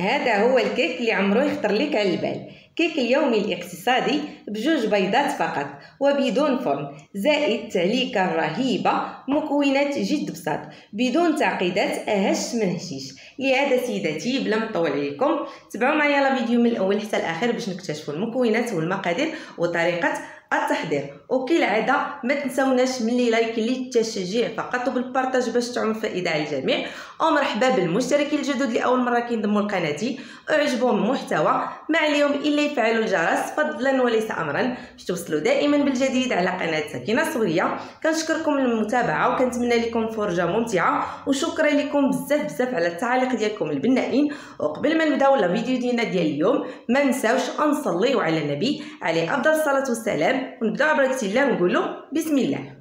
هذا هو الكيك اللي عمره يخطر لك على البال. كيك اليومي الاقتصادي بجوج بيضات فقط وبدون فرن. زائد تعليكة رهيبة مكونات جد بساط بدون تعقيدات أهش من هشيش. لهذا سيداتي بلا ما نطول عليكم تبعوا معايا الفيديو من الأول حتى الآخر باش نكتشفوا المكونات والمقادير وطريقة التحضير. وكالعاده ما تنساوناش من les likes للتشجيع فقط وبال partage باش تعم فائدة على الجميع. ومرحبا بالمشتركين الجدد اللي اول مرة كينضموا لقناتي أعجبهم المحتوى. ما عليهم إلا يفعلوا الجرس فضلا وليس امرا. باش توصلوا دائما بالجديد على قناة سكينه سوريه كنشكركم المتابعه وكنتمنى لكم فرجة ممتعة. وشكرا لكم بزاف بزاف على التعاليق ديالكم البنائين وقبل ما نبداو الفيديو ديالنا ديال اليوم ما نساوش نصليو على النبي عليه أفضل الصلاة والسلام. ونبداو الله ونقولوا بسم الله.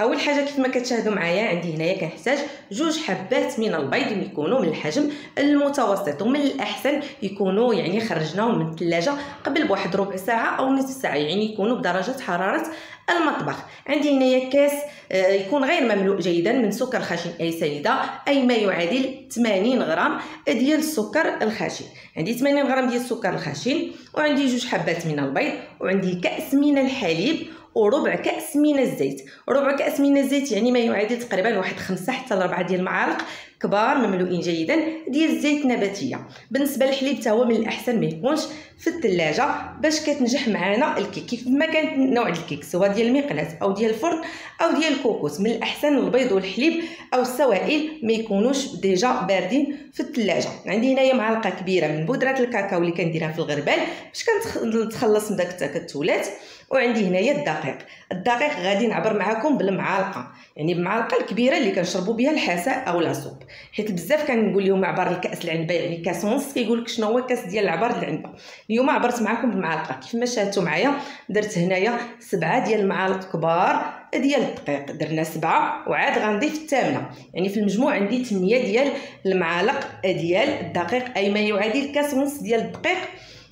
أول حاجة كيف ما كتشاهدوا معايا عندي هنايا كنحتاج جوج حبات من البيض يكونوا من الحجم المتوسط ومن الأحسن يكونوا يعني خرجناهم من الثلاجة قبل بواحد ربع ساعة أو نصف ساعة يعني يكونوا بدرجة حرارة المطبخ. عندي هنايا كاس آه، يكون غير مملوء جيدا من سكر خشن أي سنيده أي ما يعادل 80 غرام ديال السكر الخشن. عندي 80 غرام ديال السكر الخشن وعندي جوج حبات من البيض وعندي كأس من الحليب وربع كأس من الزيت. ربع كأس من الزيت يعني ما يعادل تقريبا واحد خمسة حتى لربعة ديال المعالق. كبار مملوئين جيدا. ديال الزيت النباتيه بالنسبة للحليب حتى هو من الأحسن ما يكونش في الثلاجه باش كتنجح معنا الكيك كيف ما كان نوع الكيك سواء ديال المقلاة أو ديال الفرن أو ديال الكوكوس. من الأحسن البيض والحليب أو السوائل ما يكونوش déjà باردين في الثلاجه عندي هنايا معلقة كبيرة من بودرة الكاكاو اللي كنديرها في الغربال. باش كنتخلص من داك التكتلات وعندي هنايا الدقيق. الدقيق غادي نعبر معكم بالمعالقه يعني بالمعلقة الكبيرة اللي كنشربوا بها الحساء أو لاصوب حيت بزاف كنقول لهم عبر الكأس العنبه يعني كأس ونص كيقول لك شنو هو كأس ديال العبر العنبه اليوم عبرت معكم بالمعلقة. كيف ما شاهدتوا معايا درت هنايا سبعة ديال المعالق كبار ديال الدقيق. درنا سبعة وعاد غنضيف الثامنة. يعني في المجموع عندي 8 ديال المعالق ديال الدقيق أي ما يعادل كأس ونص ديال الدقيق.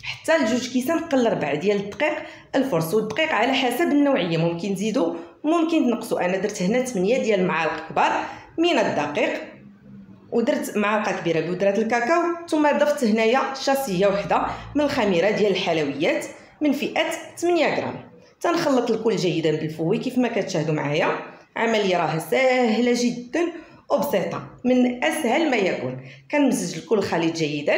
حتى لجوج كيسان قل ربع ديال الدقيق الفرص والدقيق على حسب النوعية. ممكن تزيدوا ممكن تنقصوا أنا درت هنا 8 ديال المعالق كبار من الدقيق ودرت معلقة كبيرة بودره الكاكاو ثم ضفت هنايا شاسية وحدة من الخميرة ديال الحلويات من فئة 8 غرام. تنخلط الكل جيدا بالفوي كيف ما كتشاهدوا معايا. عملية راه سهلة جدا وبسيطة من أسهل ما يكون. كنمزج الكل خليط جيدا.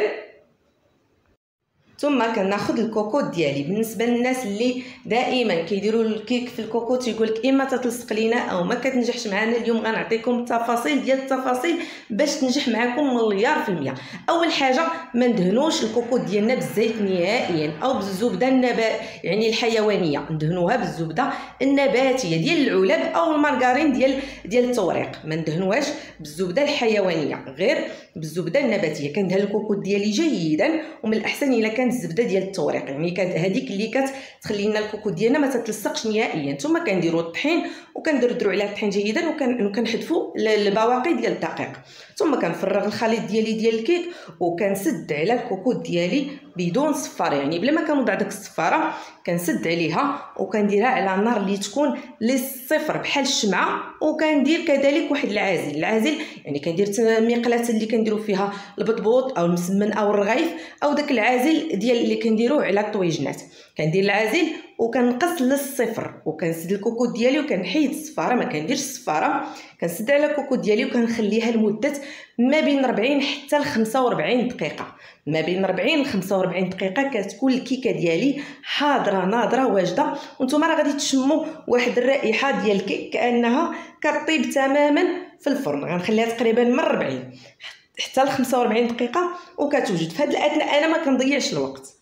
ثم كناخذ الكوكوط ديالي. بالنسبة للناس اللي دائما كيديروا الكيك في الكوكوط تيقول لك إما تتلصق لينا أو ما كتنجحش معنا اليوم غنعطيكم التفاصيل ديال التفاصيل باش تنجح معكم مليار في المية. أول حاجة ما ندهنوش الكوكوط ديالنا بالزيت نهائيا أو بالزبدة النبات يعني الحيوانية. ندهنوها بالزبدة النباتية ديال العلب أو المارغرين ديال ديال التوريق ما ندهنوهاش بالزبدة الحيوانية. غير بالزبدة النباتية. كندهن الكوكوط ديالي جيدا ومن الأحسن إلا كان كانت الزبدة ديال التوريق يعني كانت هذيك اللي كتخلي لنا الكوكو ديالنا ما تتلصقش نهائيا. ثم كنديروا الطحين وكندردروا عليه الطحين جيدا وكنحذفوا البواقي ديال الدقيق. ثم كنفرغ الخليط ديالي ديال الكيك وكنسد على الكوكو ديالي بدون صفار يعني بلا ما كنوضع داك الصفارة كنسد عليها وكنديرها على النار اللي تكون للصفر بحال الشمعة وكندير كذلك واحد العازل. العازل يعني كندير مقلاة اللي كنديروا فيها البطبوط أو المسمن أو الرغيف أو داك العازل ديال اللي كنديروه على الطويجنات. كندير العازل وكنقص للصفر وكنسد الكوكو ديالي وكنحيد الصفارة ما كنديرش الصفارة كنسد على الكوكو ديالي وكنخليها لمدة ما بين 40 حتى ل 45 دقيقة. ما بين 40 ل 45 دقيقة كتكون الكيكة ديالي حاضرة ناضرة واجدة. وأنتم راه غادي تشموا واحد الرائحة ديال الكيك كأنها كطيب تماما في الفرن. غنخليها تقريبا من 40 حتى ل 45 دقيقة وكتوجد. في هذه الأثناء أنا ما كنضيعش الوقت.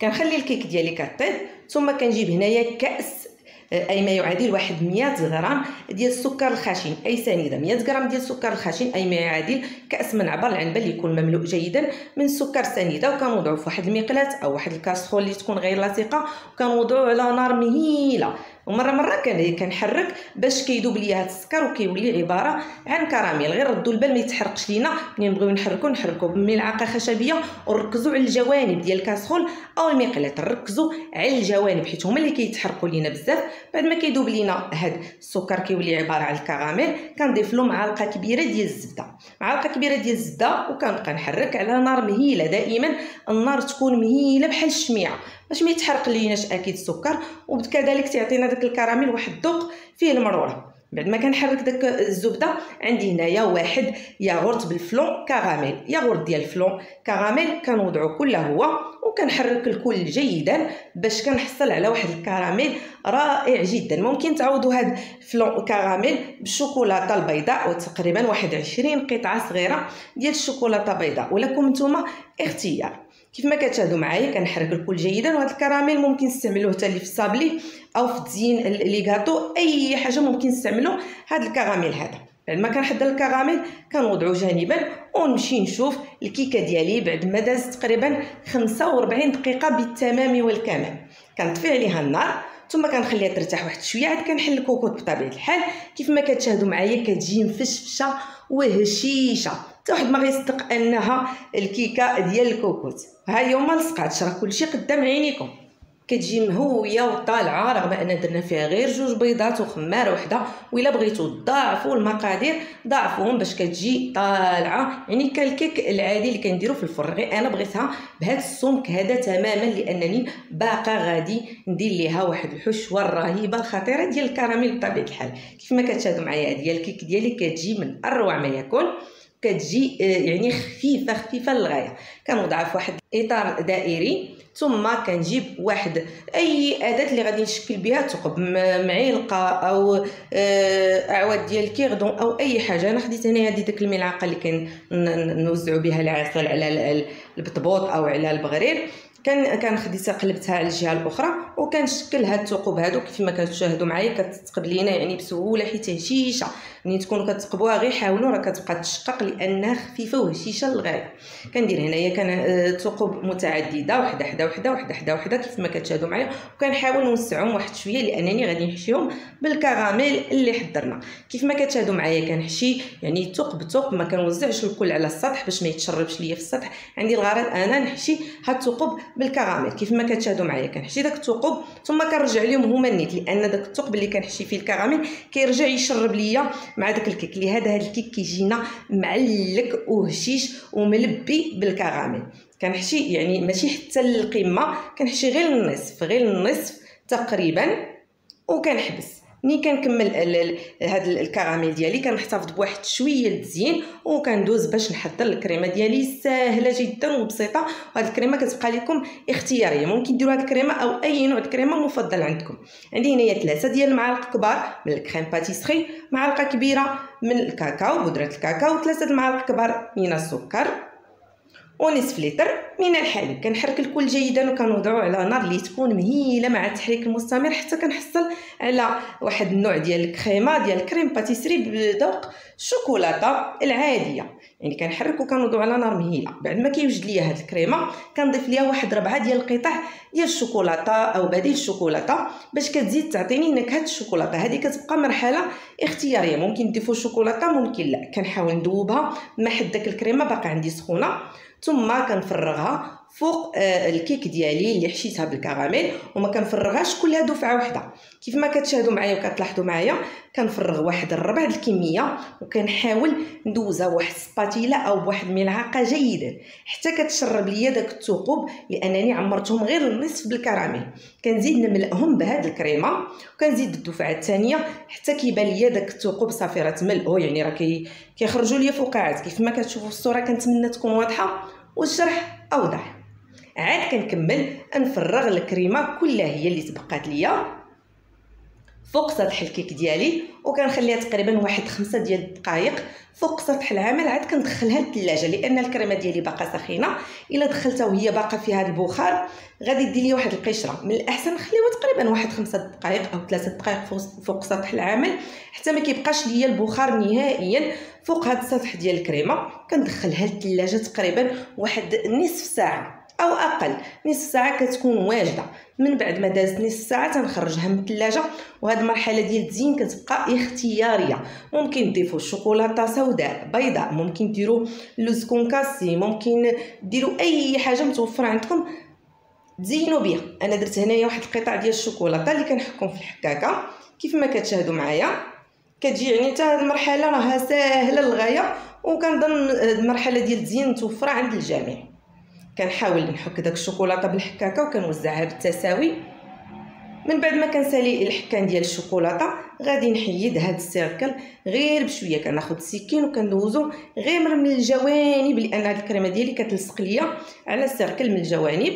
كنخلي الكيك ديالي كطيب ثم كنجيب هنايا كأس أي ما يعادل واحد 100 غرام ديال السكر الخشن أي سنيده 100 غرام ديال السكر الخشن أي ما يعادل كأس من عبر العنبة يكون مملوء جيدا من السكر سنيده وكنوضعو في واحد المقلاة أو واحد الكاسرول اللي تكون غير لاصقة وكنوضعو على نار مهيلة. ومرة مرة كان كنحرك باش كيذوب ليا هذا السكر وكيولي عبارة عن كراميل. غير ردوا البال ما يتحرقش لينا. ملي نبغيو نحركو نحركو بملعقة خشبية ونركزوا على الجوانب ديال الكاسرول أو المقلاة نركزوا على الجوانب حيت هما اللي كيتحرقوا لينا بزاف. بعد ما كيذوب لينا هاد السكر كيولي عبارة عن الكراميل كنضيف له معلقة كبيرة ديال الزبدة. معلقة كبيرة ديال الزبدة وكنبقى نحرك على نار مهيلة. دائما النار تكون مهيلة بحال الشميعة. باش ما يتحرق ليناش أكيد السكر وكذلك تعطينا داك الكراميل واحد الذوق فيه المرورة. بعد ما كنحرك داك الزبدة عندي هنايا واحد ياغورت بالفلون كراميل. ياغورت ديال الفلون كراميل كنوضعو كله هو وكنحرك الكل جيدا باش كنحصل على واحد الكراميل رائع جدا. ممكن تعوضوا هاد الفلون كراميل بالشوكولاته البيضاء وتقريبا واحد 20 قطعة صغيرة ديال الشوكولاتة البيضاء. ولكم نتوما اختيار. كيف ما كتشاهدوا معايا كنحرك الكل جيدا وهذا الكراميل ممكن نستعملوه حتى في الصابلي أو في تزيين لي غاتو أي حاجة ممكن نستعملوا هذا الكراميل هذا. بعد ما كنحضر الكراميل كنوضعو جانبا ونمشي نشوف الكيكة ديالي بعد ما داز تقريبا 45 دقيقة بالتمام والكمال. كنطفي عليها النار. ثم كنخليها ترتاح واحد شوية عاد كنحل الكوكوط بطبيعة الحال. كيف ما كتشاهدوا معايا كتجي مفشفشة وهشيشة. حتى واحد ما غيصدق أنها الكيكة ديال الكوكوت ها هي ما لصقاتش راه كلشي قدام عينيكم. كتجي مهوية وطالعه رغم ان درنا فيها غير جوج بيضات وخماره وحدة وإلا بغيتو تضاعفوا المقادير ضاعفوهم باش كتجي طالعة. يعني كالكيك العادي اللي كنديرو في الفرن غير أنا بغيتها بهذا السمك هذا تماما لأنني باقا غادي ندير ليها واحد الحشوة الرهيبه الخطيره ديال الكراميل بطبيعة الحال. كيف ما كتشاهدوا معايا هذه الكيك ديالي كتجي من أروع ما يكون. كتجي آه، يعني خفيفة خفيفة للغاية. كنوضعها في واحد إطار دائري ثم كنجيب واحد أي أداة اللي غادي نشكل بها ثقب معلقة أو آه، أعواد ديال الكيغدون أو أي حاجة. أنا خديت هنا هذه ديك الملعقة اللي كنوزعوا بها العسل على البطبوط أو على البغرير. كان كان خديتها قلبتها على الجهة الأخرى. وكنشكل هاد الثقوب هادو كيف ما كتشاهدوا معايا كتتقب لينا يعني بسهولة حيت هشيشه ملي تكونوا كتقبوها غير حاولوا راه كتبقى تشقق لأنها خفيفة وهشيشة للغاية. كندير هنايا كان آه، ثقوب متعددة وحدة حدا وحدة وحدة حدا وحدة كيف ما كتشاهدوا معايا. وكنحاول نوسعهم واحد شوية لأنني غادي نحشيهم بالكراميل اللي حضرنا. كيف ما كتشاهدوا معايا كنحشي يعني ثقب بثقب ما كنوزعش الكل على السطح باش ما يتشربش ليا في السطح. عندي الغرض أنا نحشي هاد الثقوب بالكراميل. كيف ما كتشاهدوا معايا كنحشي داك الثقوب ثم كنرجع لهم هما النيت لأن داك الثقب اللي كنحشي فيه الكراميل كيرجع يشرب ليا مع داك الكيك. لهذا هذا الكيك كيجينا معلك وهشيش وملبي بالكراميل. كنحشي يعني ماشي حتى للقمة كنحشي غير النصف غير النصف تقريبا وكنحبس. ملي كنكمل هاد الكراميل ديالي كنحتفظ بواحد شوية التزيين وكندوز باش نحضر الكريمة ديالي ساهله جدا وبسيطة. وهاد الكريمة كتبقى لكم اختيارية ممكن ديروا هاد الكريمة أو أي نوع الكريمه مفضل عندكم. عندي هنايا ثلاثة ديال المعالق كبار من الكريم باتيسري معلقة كبيرة من الكاكاو بودرة الكاكاو ثلاثة المعالق كبار من السكر. ونصف لتر من الحليب. كنحرك الكل جيدا وكنوضعو على نار اللي تكون مهيلة مع التحريك المستمر حتى كنحصل على واحد النوع ديال الكريمة ديال الكريم باتيسري بذوق الشوكولاته العادية. يعني كنحرك وكنوضعو على نار مهيلة. بعد ما كيوجد ليا هاد الكريمة كنضيف ليها واحد ربعة ديال القطع ديال الشوكولاتة أو بديل الشوكولاتة باش كتزيد تعطيني نكهة الشوكولاتة. هذه كتبقى مرحلة اختيارية. ممكن نضيفو الشوكولاته ممكن لا. كنحاول ندوبها ما حد داك الكريمة باقا عندي سخونة. ثم كنفرغها فوق آه، الكيك ديالي اللي حشيتها بالكراميل وما كنفرغهاش كلها دفعه واحدة كيف ما كتشاهدوا معايا وكتلاحظوا معايا كنفرغ واحد الربع د الكمية وكنحاول ندوزها بواحد سباتيلا أو بواحد الملعقه جيدا حتى كتشرب ليا داك الثقوب لأنني عمرتهم غير النصف بالكراميل. كنزيد نملأهم بهاد الكريمة وكنزيد الدفعة الثانية حتى كيبان ليا داك الثقوب صافي راه تملؤوا يعني راه كيخرجوا ليا فقاعات كيف ما كتشوفوا الصورة كنتمنى تكون واضحة والشرح أوضح. عاد كنكمل نفرغ الكريمة كلها هي اللي تبقات ليا. فوق سطح الكيك ديالي وكنخليها تقريبا واحد خمسة ديال الدقائق فوق سطح العمل عاد كندخلها للثلاجه لأن الكريمة ديالي باقا سخينة. إلا دخلتها وهي باقا فيها البخار غادي دير لي واحد القشرة. من الأحسن نخليوها تقريبا واحد خمسة دقائق أو ثلاثة دقائق فوق سطح العمل حتى ما كيبقاش ليا البخار نهائيا فوق هذا السطح ديال الكريمة. كندخلها للثلاجه تقريبا واحد نصف ساعة. أو أقل. نصف ساعة كتكون واجدة. من بعد ما دازت نصف ساعة تنخرجها من الثلاجه وهاد المرحلة ديال التزيين كتبقى اختيارية. ممكن تضيفوا الشوكولاتة سوداء بيضاء ممكن ديروا لوز كونكاسي ممكن ديروا أي حاجة متوفرة عندكم. تزينوا بها أنا درت هنايا واحد القطع ديال الشوكولاتة اللي كنحكم في الحكاكة. كيف ما كتشاهدوا معايا كتجي يعني حتى هاد المرحلة راها ساهلة للغاية وكنظن المرحلة ديال التزيين متوفرة عند الجميع. كنحاول نحك داك الشوكولاتة بالحكاكة وكنوزعها بالتساوي. من بعد ما كنسالي الحكان ديال الشوكولاتة غادي نحيد هاد ال cercle غير بشوية. كناخذ السكين وكندوزو غير من الجوانب لأن هاد الكريمة ديالي كتلصق ليا على ال cercle من الجوانب.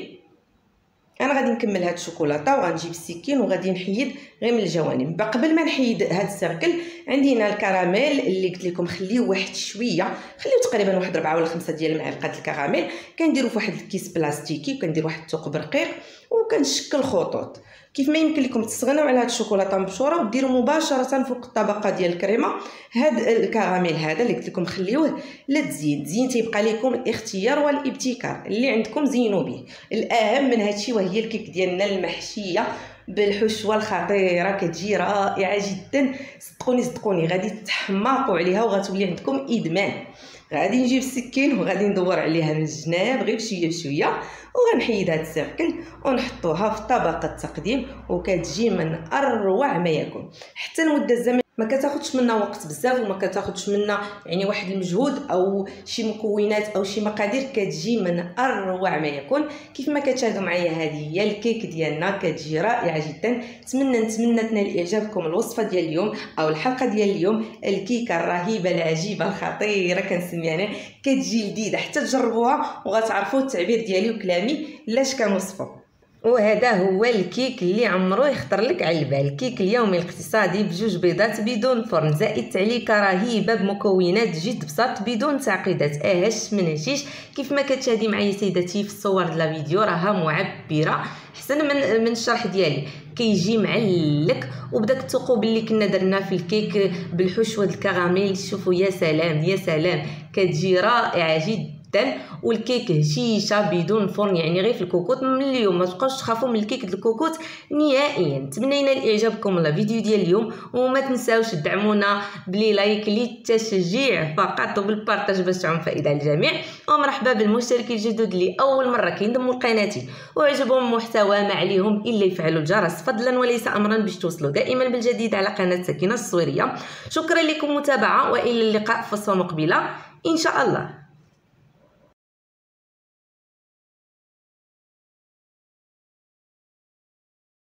أنا غادي نكمل هاد الشوكولاتة وغنجيب السكين وغادي نحيد غير من الجوانب. قبل ما نحيد هاد ال cercle عندي هنا الكراميل اللي قلت لكم خليوه واحد شوية. خليوه تقريبا واحد 4 ولا 5 ديال المعالق الكراميل. كنديرو في واحد الكيس بلاستيكي وكندير واحد الثقب رقيق وكنشكل خطوط. كيف ما يمكن لكم تستغناو على هاد الشوكولاتة مبشورة وديروا مباشرة فوق الطبقة ديال الكريمة. هاد الكراميل هذا اللي قلت لكم خليوه للتزيين التزيين تيبقى لكم الاختيار والابتكار اللي عندكم زينوا به. الأهم من هادشي وهي الكيك ديالنا المحشية. بالحشوه الخطيره كتجي رائعه جدا صدقوني صدقوني غادي تحماقوا عليها وغتولي عندكم إدمان. غادي نجيب السكين وغادي ندور عليها من الجناب غير بشويه بشوية وغنحيد هاد السيركل ونحطوها في طبقة التقديم وكتجي من أروع ما يكون. حتى المدة الزمنية ما كتاخذش منا وقت بزاف وما كتاخذش منا يعني واحد المجهود أو شي مكونات أو شي مقادير كتجي من أروع ما يكون. كيف ما كتشاهدوا معايا هذه هي الكيك ديالنا كتجي رائعه جدا. نتمنى نتمنى تنال إعجابكم الوصفة ديال اليوم أو الحلقة ديال اليوم. الكيكة الرهيبة العجيبة الخطيرة كنسميها أنا. كتجي لذيذه حتى تجربوها وغتعرفوا التعبير ديالي وكلامي. لاش كنوصفه وهذا هو الكيك اللي عمرو يخطر لك على البال. الكيك اليومي الاقتصادي بجوج بيضات بدون فرن زائد تعليكه رهيبه بمكونات جد بساط بدون تعقيدات. اهش من هشيش. كيف ما كتشاهدي معايا سيداتي في الصور ديال الفيديو راها معبرة أحسن من من الشرح ديالي. كيجي معلك وبداك الثقوب اللي كنا درنا في الكيك بالحشوة الكراميل. شوفوا يا سلام يا سلام. كتجي رائعة جدا جدا والكيك هشيشه بدون فرن يعني غير في الكوكوت من اليوم ما تبقاوش تخافوا من الكيك الكوكوت نهائيا. نتمنى ينال اعجابكم الفيديو ديال اليوم وما تنساوش تدعمونا ب les likes للتشجيع فقط وبال partage باش تعم فائدة للجميع. ومرحبا بالمشتركين الجدد اللي أول مرة كينضموا لقناتي وعجبهم المحتوى ما عليهم إلا يفعلوا الجرس فضلا وليس امرا باش توصلوا دائما بالجديد على قناة سكينه الصويرية. شكرا لكم متابعة وإلى اللقاء في الصوم مقبله إن شاء الله.